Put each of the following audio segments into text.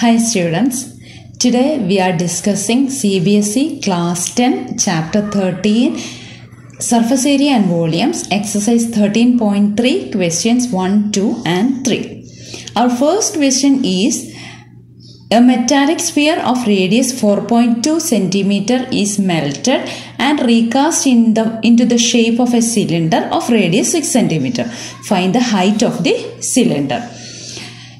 Hi students, today we are discussing CBSE class 10 chapter 13 surface area and volumes exercise 13.3 questions 1, 2 and 3. Our first question is a metallic sphere of radius 4.2 centimeter is melted and recast in the, into the shape of a cylinder of radius 6 centimeter. Find the height of the cylinder.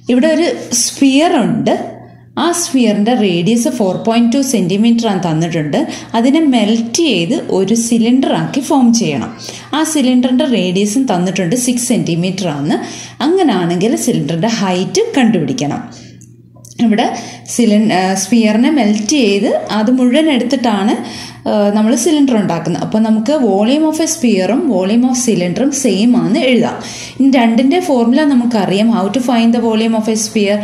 ഇവിടെ ഒരു sphere ഉണ്ട്. ആ സ്ഫിയറിന്റെ radius four point two centimetre ആണ് തന്നിട്ടുണ്ട്. അതിനെ melt ചെയ്ത് ഒരു cylinder ആക്കി ഫോം ചെയ്യണം. ആ സിലിണ്ടറിന്റെ റേഡിയസും തന്നിട്ടുണ്ട് സിക്സ് സെന്റിമീറ്റർ ആണ്. അങ്ങനാണെങ്കിൽ സിലിണ്ടറിന്റെ ഹൈറ്റ് കണ്ടുപിടിക്കണം. ഇവിടെ സിലിൺ സ്ഫിയറിനെ മെൽറ്റ് ചെയ്ത് അത് മുഴുവൻ എടുത്തിട്ടാണ് നമ്മൾ സിലിണ്ടർ ഉണ്ടാക്കുന്നത്. അപ്പോൾ നമുക്ക് വോളിയം ഓഫ് എ സ്പിയറും വോളിയം ഓഫ് സിലിണ്ടറും സെയിം ആണ് എഴുതാം. ഇനി രണ്ടിന്റെ ഫോർമുല നമുക്കറിയാം. How to find the volume of a sphere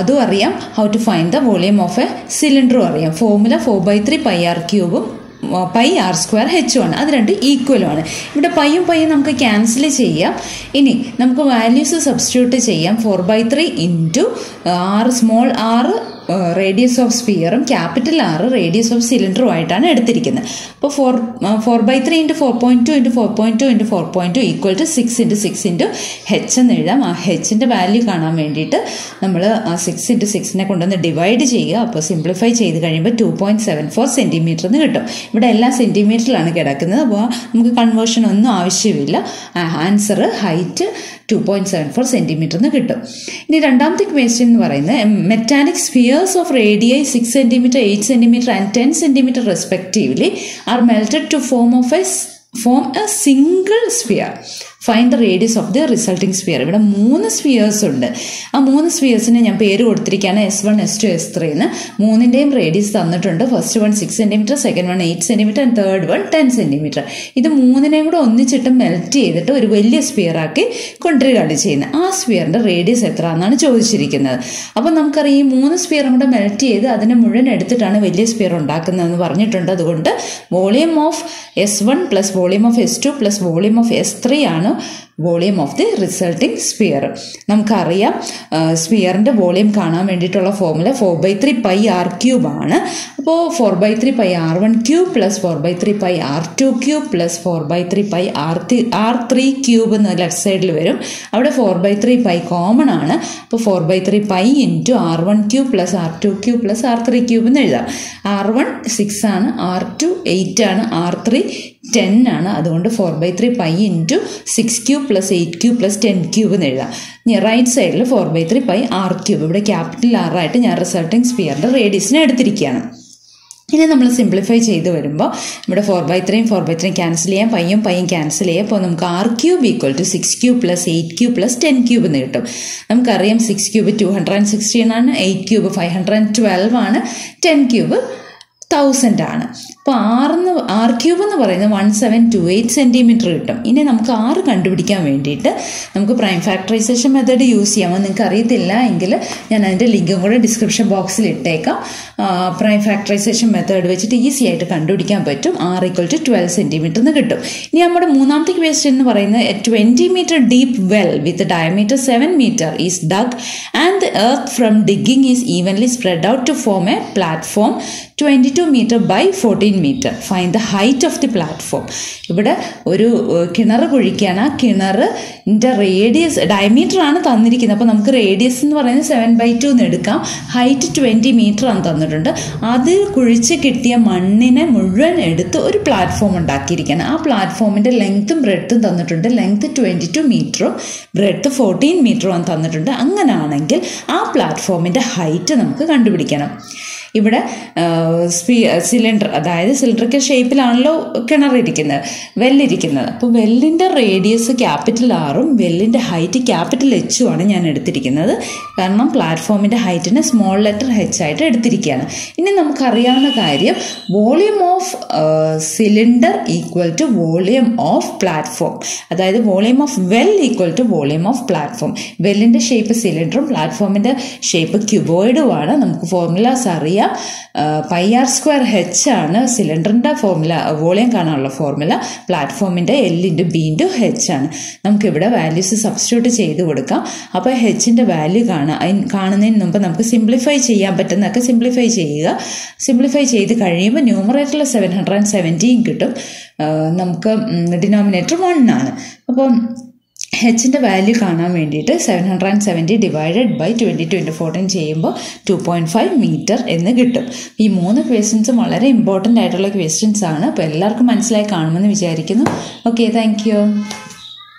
അതും അറിയാം. How to find the volume of a സിലിണ്ടറും അറിയാം. Formula four by three pi R ക്യൂബും pi R square H ആണ് അത് രണ്ട് ഈക്വലാണ് ഇവിടെ പൈയും പൈയും നമുക്ക് ക്യാൻസൽ ചെയ്യാം. ഇനി നമുക്ക് വാല്യൂസ് സബ്സ്റ്റിറ്റ്യൂട്ട് ചെയ്യാം. Four by three into R small R radius of സ്പിയറും capital ആറ് റേഡിയസ് ഓഫ് സിലിണ്ടറും ആയിട്ടാണ് എടുത്തിരിക്കുന്നത്. അപ്പോൾ four four by three into four point two into four point two into four point two equal to six into six into H എന്ന് എഴുതാം. ആ ഹെച്ചിന്റെ value കാണാൻ വേണ്ടിയിട്ട് നമ്മൾ ആ സിക്സ് ഇന്റു സിക്സിനെ കൊണ്ടുവന്ന് ഡിവൈഡ് ചെയ്യുക. അപ്പോൾ സിംപ്ലിഫൈ ചെയ്ത് കഴിയുമ്പോൾ two point seven four centimetre എന്ന് കിട്ടും. ഇവിടെ എല്ലാം സെന്റിമീറ്ററിലാണ് കിടക്കുന്നത്. അപ്പോൾ നമുക്ക് കൺവേർഷൻ ഒന്നും ആവശ്യമില്ല. Answer height two point seven four centimetre എന്ന് കിട്ടും. ഇനി രണ്ടാമത്തെ ക്വസ്റ്റ്യൻ എന്ന് പറയുന്നത് metallic spheres of radii six centimetre eight centimetre and ten centimetre respectively are melted to form of a form a single sphere find the radius of the resulting sphere ഇവിടെ മൂന്ന് spheres ഉണ്ട്. ആ മൂന്ന് സ്ഫിയേഴ്സിന് ഞാൻ പേര് കൊടുത്തിരിക്കുകയാണ് S one S two S three എന്ന് മൂന്നിന്റെയും റേഡിയസ് തന്നിട്ടുണ്ട്. First one six centimetre second one eight centimetre and third one ten centimetre ഇത് മൂന്നിനെയും കൂടെ ഒന്നിച്ചിട്ട് മെൽറ്റ് ചെയ്തിട്ട് ഒരു വലിയ സ്ഫിയറാക്കി കൊണ്ടുവരികയാണ് ചെയ്യുന്നത്. ആ സ്ഫിയറിന്റെ റേഡിയസ് എത്ര എന്നാണ് ചോദിച്ചിരിക്കുന്നത്. അപ്പോൾ നമുക്കറിയാം ഈ മൂന്ന് സ്ഫിയറും കൂടെ മെൽറ്റ് ചെയ്ത് അതിനെ മുഴുവൻ എടുത്തിട്ടാണ് വലിയ സ്ഫിയർ ഉണ്ടാക്കുന്നതെന്ന് പറഞ്ഞിട്ടുണ്ട്. അതുകൊണ്ട് volume of S one plus volume of S two plus volume of S three ആണ് now volume of the resulting sphere. നമുക്കറിയാം സ്പിയറിന്റെ വോളിയം കാണാൻ വേണ്ടിയിട്ടുള്ള formula four by three pi R cube ആണ്. അപ്പോൾ four by three pi R one cube plus four by three pi R two cube plus four by three pi R R three cube എന്ന് left സൈഡിൽ വരും. അവിടെ four by three pi common ആണ്. അപ്പോൾ four by three pi into R one cube plus R two cube plus R three cube എന്ന് എഴുതാം. R one six ആണ് R two eight ആണ് ആർ ത്രീ ടെൻ ആണ്. അതുകൊണ്ട് four by three pi into six cube plus eight cube plus ten cube എന്ന് എഴുതാം. ഞാൻ right സൈഡിൽ four by three pi R cube ഇവിടെ ക്യാപിറ്റൽ ആറായിട്ട് ഞാൻ റിസൾട്ടിങ് സ്പിയറിന്റെ റേഡിയസിനെ എടുത്തിരിക്കുകയാണ്. ഇനി നമ്മൾ സിംപ്ലിഫൈ ചെയ്ത് വരുമ്പോൾ നമ്മുടെ ഫോർ ബൈ ത്രീയും ഫോർ ബൈ ത്രീയും ക്യാൻസൽ ചെയ്യാം. പയ്യും പയ്യും ക്യാൻസൽ ചെയ്യാം. അപ്പോൾ നമുക്ക് R cube equal to six cube plus eight cube plus ten cube എന്ന് കിട്ടും. നമുക്കറിയാം six cube two hundred and sixteen ആണ്. Eight cube five hundred and twelve ആണ്. ടെൻ ക്യൂബ് തൗസൻഡ് ആണ്. അപ്പോൾ ആറെന്ന് ആർ ക്യൂബ് എന്ന് പറയുന്നത് one seven two eight centimetre കിട്ടും. ഇനി നമുക്ക് ആറ് കണ്ടുപിടിക്കാൻ വേണ്ടിയിട്ട് നമുക്ക് പ്രൈം ഫാക്ടറൈസേഷൻ മെത്തേഡ് യൂസ് ചെയ്യാം നിങ്ങൾക്ക് അറിയത്തില്ല എങ്കിൽ ഞാൻ അതിന്റെ ലിങ്കും കൂടെ ഡിസ്ക്രിപ്ഷൻ ബോക്സിൽ ഇട്ടേക്കാം. പ്രൈം ഫാക്ടറൈസേഷൻ മെത്തേഡ് വെച്ചിട്ട് ഈസി ആയിട്ട് കണ്ടുപിടിക്കാൻ പറ്റും. R equal to twelve centimetre എന്ന് കിട്ടും. ഇനി നമ്മുടെ മൂന്നാമത്തെ ക്വസ്റ്റ്യൻ എന്ന് പറയുന്നത് twenty metre deep well with diameter seven metre is dug and the earth from digging is evenly spread out to form a platform twenty two metre by fourteen metre find the height of the platform ഇവിടെ ഒരു കിണർ കുഴിക്കുകയാണ് ആ കിണറിന്റെ radius diameter ആണ് തന്നിരിക്കുന്നത്. അപ്പോൾ നമുക്ക് radius എന്ന് പറയുന്നത് സെവൻ ബൈ ടു എന്ന് എടുക്കാം. ഹൈറ്റ് ട്വന്റി മീറ്റർ ആണ് തന്നിട്ടുണ്ട്. അത് കുഴിച്ച് കിട്ടിയ മണ്ണിനെ മുഴുവൻ എടുത്ത് ഒരു പ്ലാറ്റ്ഫോം ഉണ്ടാക്കിയിരിക്കുകയാണ്. ആ പ്ലാറ്റ്ഫോമിന്റെ ലെങ്ത്തും ബ്രെഡ്ത്തും തന്നിട്ടുണ്ട്. ലെങ്ത്ത് ട്വന്റി ടു മീറ്ററും ബ്രെഡ്ത്ത് ഫോർട്ടീൻ മീറ്ററും ആണ് തന്നിട്ടുണ്ട്. അങ്ങനെയാണെങ്കിൽ ആ പ്ലാറ്റ്ഫോമിന്റെ ഹൈറ്റ് നമുക്ക് കണ്ടുപിടിക്കണം. ഇവിടെ സിലിണ്ടർ അതായത് സിലിണ്ടറിക്കൽ ഷേപ്പിലാണല്ലോ കിണറിരിക്കുന്നത് വെല്ലിരിക്കുന്നത്. അപ്പോൾ വെല്ലിന്റെ റേഡിയസ് ക്യാപിറ്റൽ ആറും വെല്ലിന്റെ ഹൈറ്റ് ക്യാപിറ്റൽ എച്ചും ആണ് ഞാൻ എടുത്തിരിക്കുന്നത്. കാരണം പ്ലാറ്റ്ഫോമിന്റെ ഹൈറ്റിനെ സ്മോൾ ലെറ്റർ എച്ച് ആയിട്ട് എടുത്തിരിക്കുകയാണ്. ഇനി നമുക്കറിയാവുന്ന കാര്യം volume of cylinder equal to volume of platform. അതായത് volume of well equal to volume of platform. വെല്ലിന്റെ shape സിലിണ്ടറും പ്ലാറ്റ്ഫോമിന്റെ ഷേപ്പ് ക്യൂബോയിഡുമാണ്. നമുക്ക് ഫോർമുലാസ് അറിയാം. നമുക്കറിയാം പൈ ആർ സ്ക്വയർ ഹെച്ച് ആണ് സിലിണ്ടറിന്റെ ഫോർമുല വോളിയം കാണാനുള്ള formula പ്ലാറ്റ്ഫോമിന്റെ L into B into H ആണ്. നമുക്കിവിടെ വാല്യൂസ് സബ്സ്റ്റിറ്റ്യൂട്ട് ചെയ്ത് കൊടുക്കാം. അപ്പോൾ ഹെച്ചിന്റെ വാല്യൂ കാണാം കാണുന്നതിന് മുമ്പ് നമുക്ക് സിംപ്ലിഫൈ ചെയ്യാൻ പറ്റുന്നതൊക്കെ സിംപ്ലിഫൈ ചെയ്യുക. സിംപ്ലിഫൈ ചെയ്ത് കഴിയുമ്പോൾ ന്യൂമറേറ്ററിൽ സെവൻ ഹൺഡ്രഡ് ആൻഡ് സെവന്റീൻ കിട്ടും. നമുക്ക് ഡിനോമിനേറ്റർ വൺ ആണ്. അപ്പം ഹെച്ചിന്റെ വാല്യൂ കാണാൻ വേണ്ടിയിട്ട് seven hundred and seventy divided by twenty twenty fourteen ചെയ്യുമ്പോൾ ടു പോയിന്റ് ഫൈവ് മീറ്റർ എന്ന് കിട്ടും. ഈ മൂന്ന് ക്വസ്റ്റ്യൻസും വളരെ ഇമ്പോർട്ടന്റ് ആയിട്ടുള്ള ക്വസ്റ്റ്യൻസ് ആണ്. അപ്പോൾ എല്ലാവർക്കും മനസ്സിലായി കാണുമെന്ന് വിചാരിക്കുന്നു. Okay thank